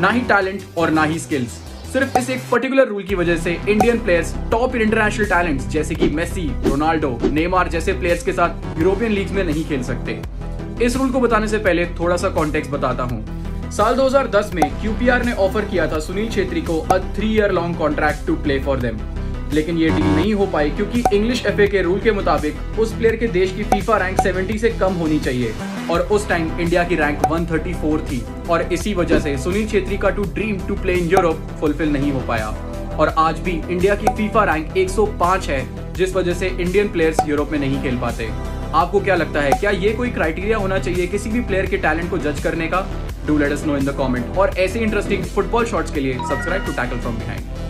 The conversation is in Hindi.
ना ही टैलेंट और ना ही स्किल्स सिर्फ़ इस एक पर्टिकुलर रूल की वजह से Indian players top international talents जैसे कि मेसी रोनाल्डो नेमार जैसे प्लेयर्स के साथ यूरोपियन लीग में नहीं खेल सकते। इस रूल को बताने से पहले थोड़ा सा कॉन्टेक्स्ट बताता हूँ। साल 2010 में क्यूपीआर ने ऑफ़र किया था सुनील छेत्री को a three year long contract to play for them लेकिन ये डील नहीं हो पाई क्योंकि इंग्लिश एफए के रूल के मुताबिक उस प्लेयर के देश की फीफा रैंक 70 से कम होनी चाहिए और उस टाइम इंडिया की रैंक 134 थी और इसी वजह से सुनील छेत्री का to dream to play in Europe fulfil नहीं हो पाया। और आज भी इंडिया की फीफा रैंक 105 है, जिस वजह से इंडियन प्लेयर्स यूरोप में नहीं खेल पाते। आपको क्या लगता है, क्या ये कोई क्राइटेरिया होना चाहिए किसी भी प्लेयर के टैलेंट को जज करने का? Do let us know in the comment और ऐसे इंटरेस्टिंग फुटबॉल शॉट्स के लिए subscribe to tackle from behind